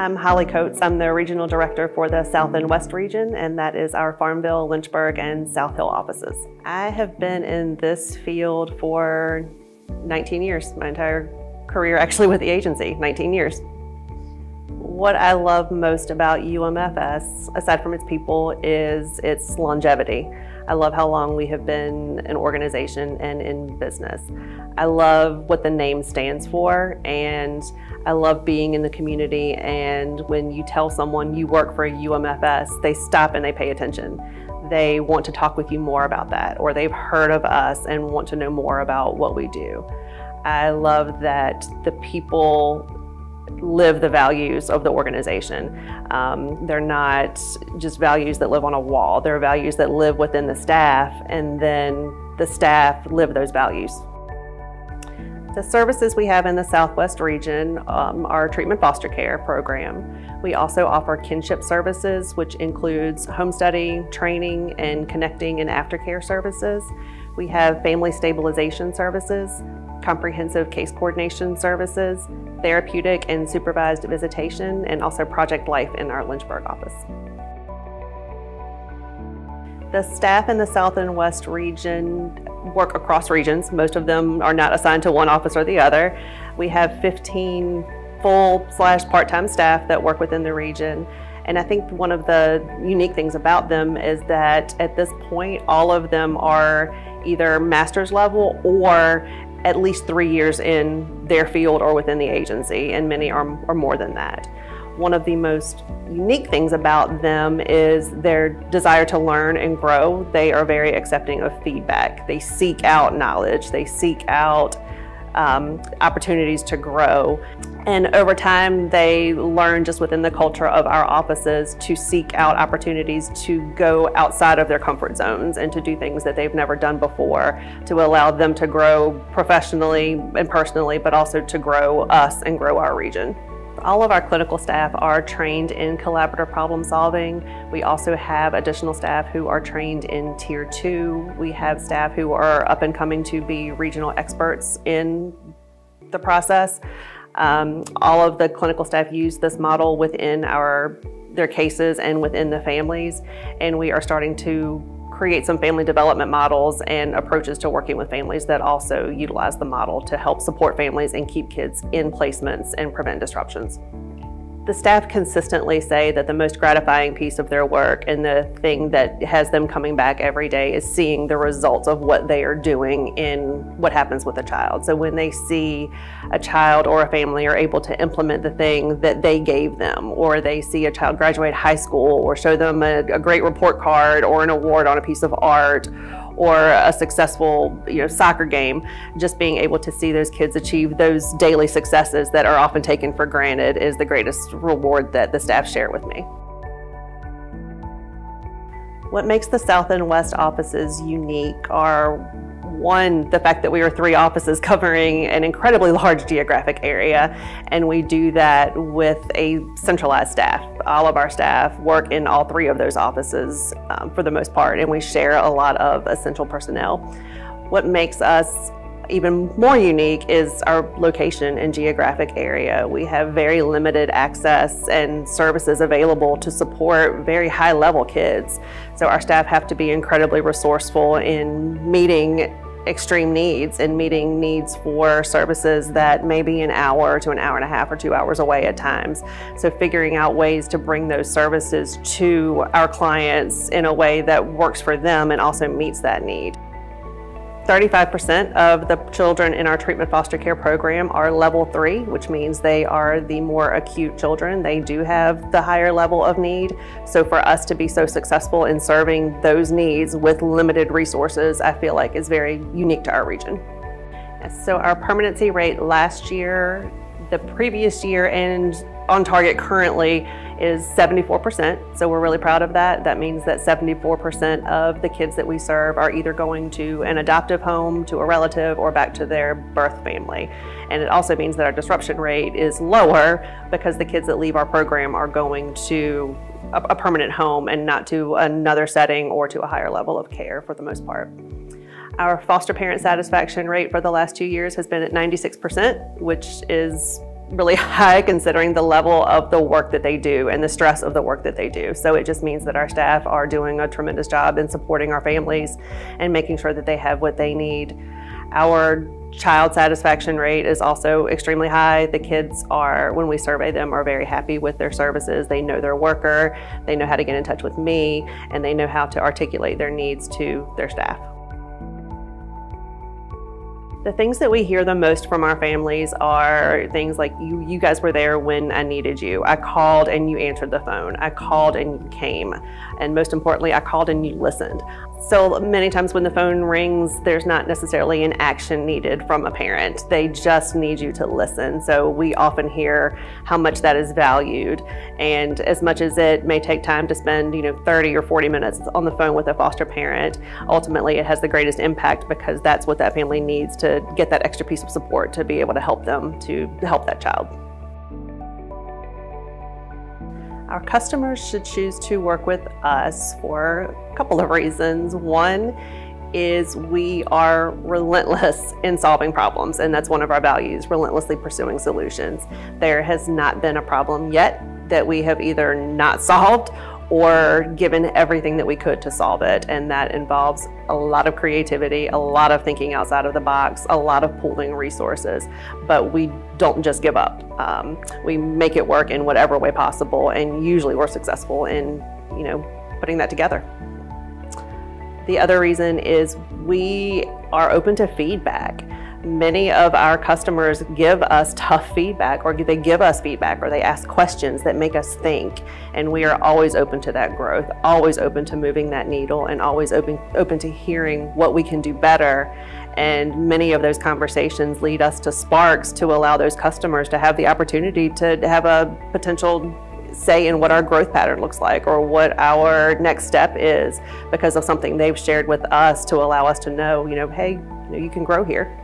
I'm Holly Coates. I'm the Regional Director for the South and West region, and that is our Farmville, Lynchburg, and South Hill offices. I have been in this field for 19 years, my entire career actually with the agency, 19 years. What I love most about UMFS, aside from its people, is its longevity. I love how long we have been an organization and in business. I love what the name stands for and I love being in the community and when you tell someone you work for UMFS, they stop and they pay attention. They want to talk with you more about that or they've heard of us and want to know more about what we do. I love that the people live the values of the organization. Um, they're not just values that live on a wall, they're values that live within the staff, and then the staff live those values. The services we have in the Southwest region um, are treatment foster care program. We also offer kinship services, which includes home study, training, and connecting and aftercare services. We have family stabilization services, comprehensive case coordination services, therapeutic and supervised visitation, and also Project Life in our Lynchburg office. The staff in the South and West region work across regions. Most of them are not assigned to one office or the other. We have 15 full slash part-time staff that work within the region. And I think one of the unique things about them is that at this point, all of them are either master's level or at least three years in their field or within the agency, and many are, are more than that. One of the most unique things about them is their desire to learn and grow. They are very accepting of feedback. They seek out knowledge, they seek out um, opportunities to grow. And over time, they learn just within the culture of our offices to seek out opportunities to go outside of their comfort zones and to do things that they've never done before to allow them to grow professionally and personally, but also to grow us and grow our region. All of our clinical staff are trained in collaborative problem solving. We also have additional staff who are trained in tier two. We have staff who are up and coming to be regional experts in the process. Um, all of the clinical staff use this model within our their cases and within the families, and we are starting to create some family development models and approaches to working with families that also utilize the model to help support families and keep kids in placements and prevent disruptions. The staff consistently say that the most gratifying piece of their work and the thing that has them coming back every day is seeing the results of what they are doing in what happens with a child. So when they see a child or a family are able to implement the thing that they gave them, or they see a child graduate high school, or show them a, a great report card or an award on a piece of art, or a successful you know, soccer game, just being able to see those kids achieve those daily successes that are often taken for granted is the greatest reward that the staff share with me. What makes the South and West offices unique are one, the fact that we are three offices covering an incredibly large geographic area, and we do that with a centralized staff. All of our staff work in all three of those offices um, for the most part, and we share a lot of essential personnel. What makes us even more unique is our location and geographic area. We have very limited access and services available to support very high level kids. So our staff have to be incredibly resourceful in meeting extreme needs and meeting needs for services that may be an hour to an hour and a half or two hours away at times. So figuring out ways to bring those services to our clients in a way that works for them and also meets that need. 35% of the children in our treatment foster care program are level three, which means they are the more acute children. They do have the higher level of need. So for us to be so successful in serving those needs with limited resources, I feel like is very unique to our region. So our permanency rate last year, the previous year, and on target currently is 74%. So we're really proud of that. That means that 74% of the kids that we serve are either going to an adoptive home, to a relative, or back to their birth family. And it also means that our disruption rate is lower because the kids that leave our program are going to a, permanent home and not to another setting or to a higher level of care for the most part. Our foster parent satisfaction rate for the last two years has been at 96%, which is really high considering the level of the work that they do and the stress of the work that they do. So it just means that our staff are doing a tremendous job in supporting our families and making sure that they have what they need. Our child satisfaction rate is also extremely high. The kids are, when we survey them, are very happy with their services. They know their worker, they know how to get in touch with me, and they know how to articulate their needs to their staff. The things that we hear the most from our families are things like you you guys were there when I needed you. I called and you answered the phone. I called and you came. And most importantly, I called and you listened. So many times when the phone rings, there's not necessarily an action needed from a parent. They just need you to listen. So we often hear how much that is valued. And as much as it may take time to spend, you know, 30 or 40 minutes on the phone with a foster parent, ultimately it has the greatest impact because that's what that family needs to get that extra piece of support to be able to help them to help that child. Our customers should choose to work with us for a couple of reasons. One is we are relentless in solving problems, and that's one of our values, relentlessly pursuing solutions. There has not been a problem yet that we have either not solved or given everything that we could to solve it. And that involves a lot of creativity, a lot of thinking outside of the box, a lot of pooling resources. But we don't just give up. Um, we make it work in whatever way possible, and usually we're successful in, you know, putting that together. The other reason is we are open to feedback many of our customers give us tough feedback or they give us feedback or they ask questions that make us think and we are always open to that growth always open to moving that needle and always open open to hearing what we can do better and many of those conversations lead us to sparks to allow those customers to have the opportunity to have a potential say in what our growth pattern looks like or what our next step is because of something they've shared with us to allow us to know, you know, hey, you, can grow here.